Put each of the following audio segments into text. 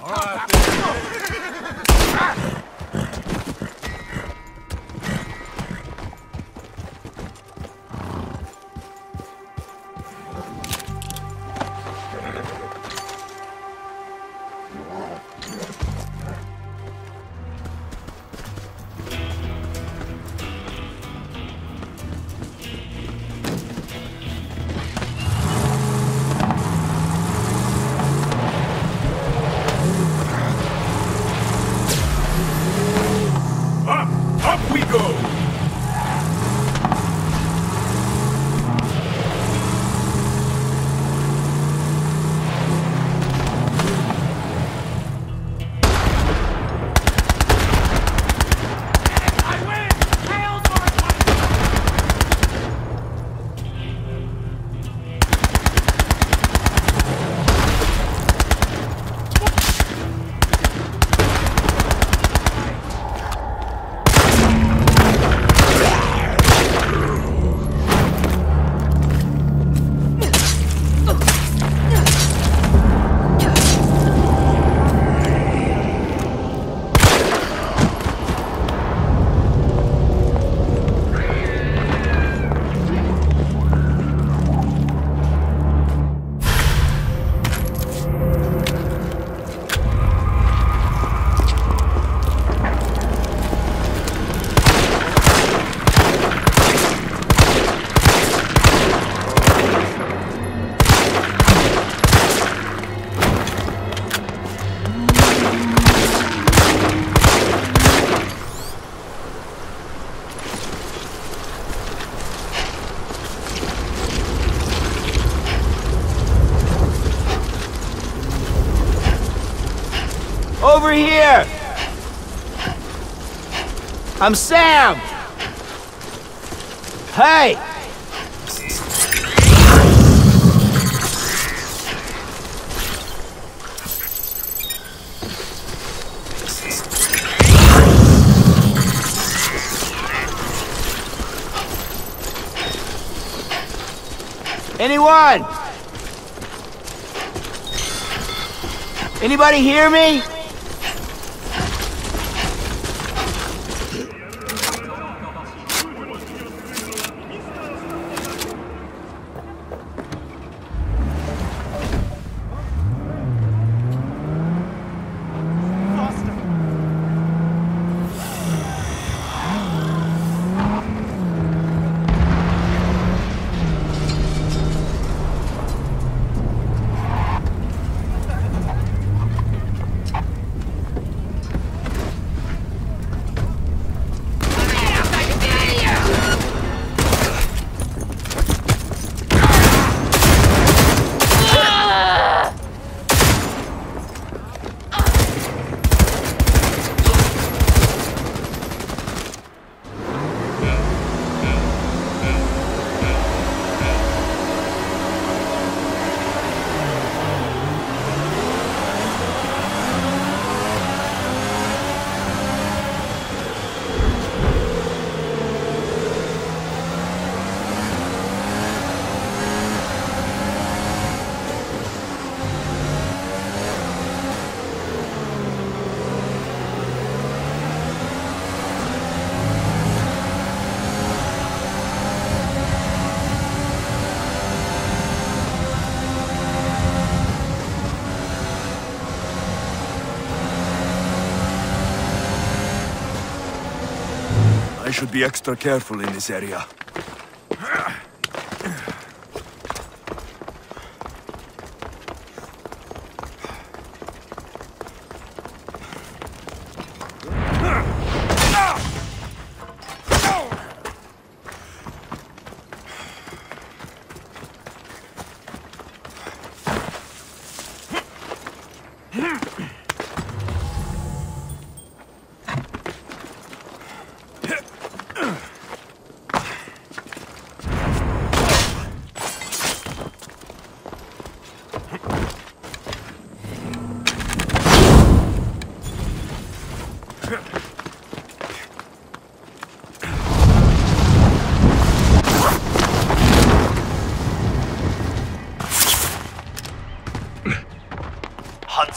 All right, I'm Sam! Hey! Anyone? Anybody hear me? I should be extra careful in this area.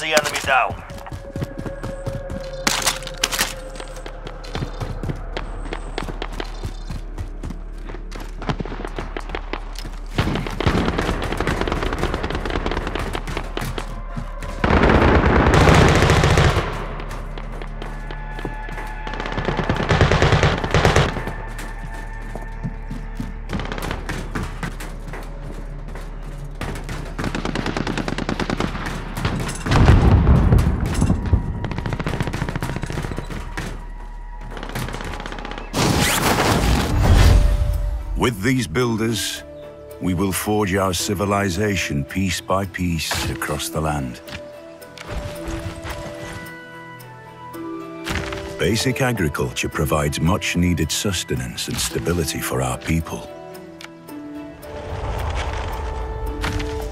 The enemy down. With these builders, we will forge our civilization piece by piece across the land. Basic agriculture provides much needed sustenance and stability for our people.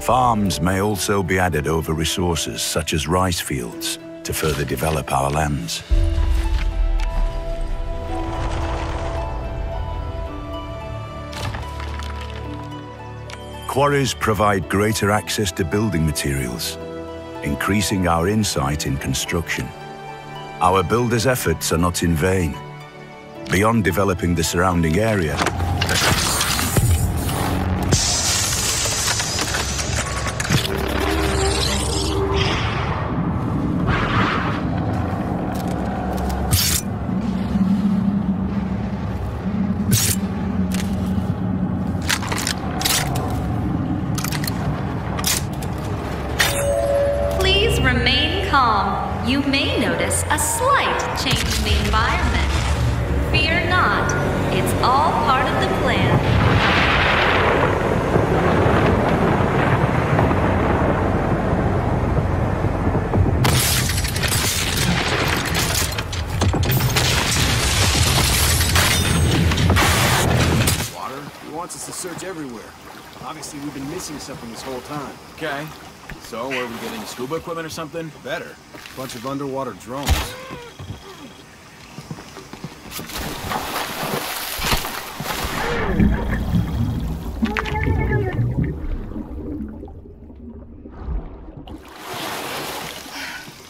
Farms may also be added over resources such as rice fields to further develop our lands. Quarries provide greater access to building materials, increasing our insight in construction. Our builders' efforts are not in vain. Beyond developing the surrounding area, calm. You may notice a slight change in the environment. Fear not, it's all part of the plan. Water? He wants us to search everywhere. Obviously, we've been missing something this whole time. Okay. So, are we getting scuba equipment or something? Better. Bunch of underwater drones.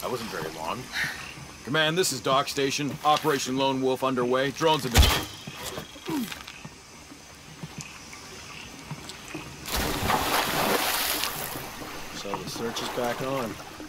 That wasn't very long. Command, this is Dock Station. Operation Lone Wolf underway. Drones have been... The is back on.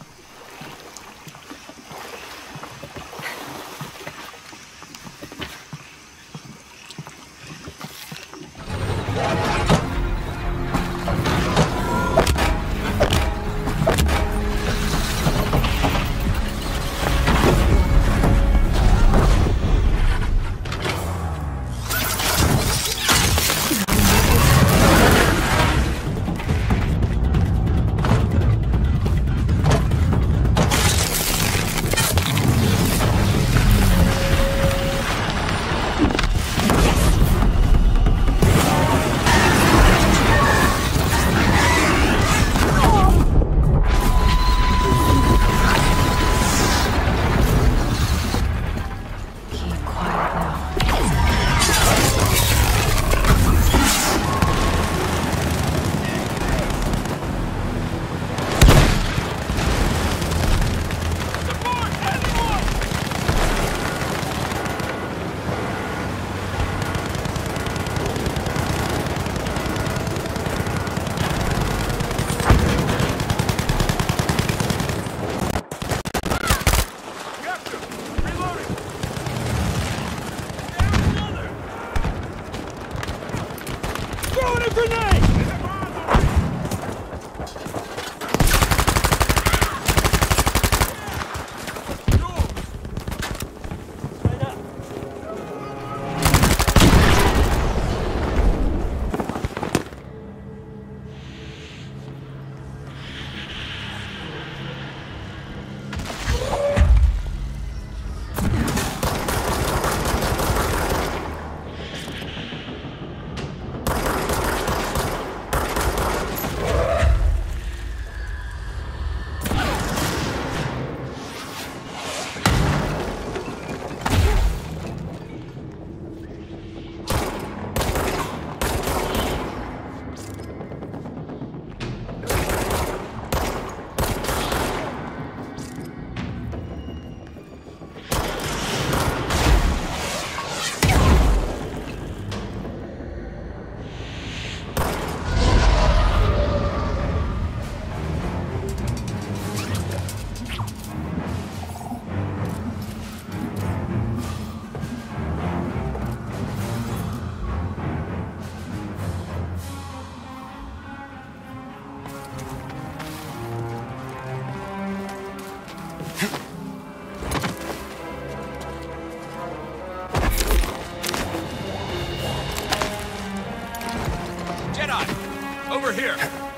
Over here!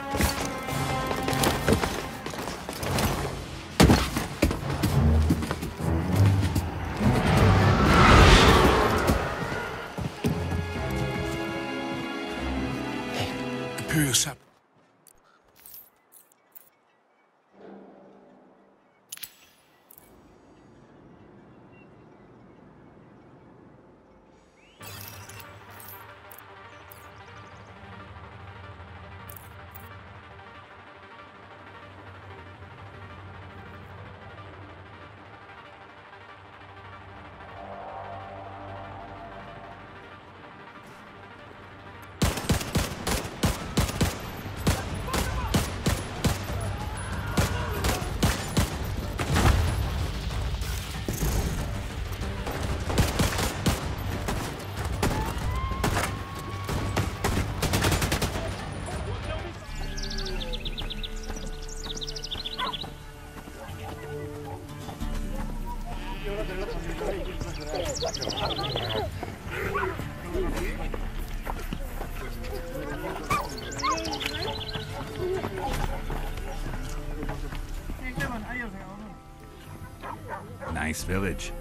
Nice village.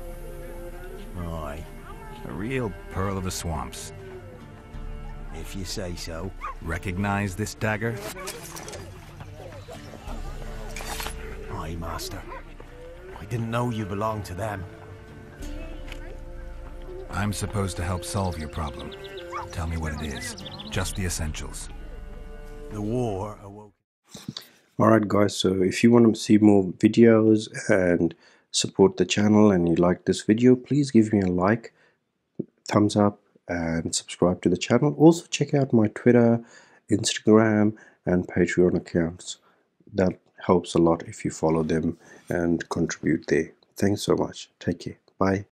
Aye, A real pearl of the swamps. if you say so. Recognize this dagger? Aye, Master. I didn't know you belonged to them. I'm supposed to help solve your problem. Tell me what it is. Just the essentials. The war awoke. Alright guys, so if you want to see more videos and support the channel and you like this video, please give me a like, thumbs up and subscribe to the channel. Also check out my Twitter, Instagram and Patreon accounts. That helps a lot if you follow them and contribute there. Thanks so much. Take care. Bye.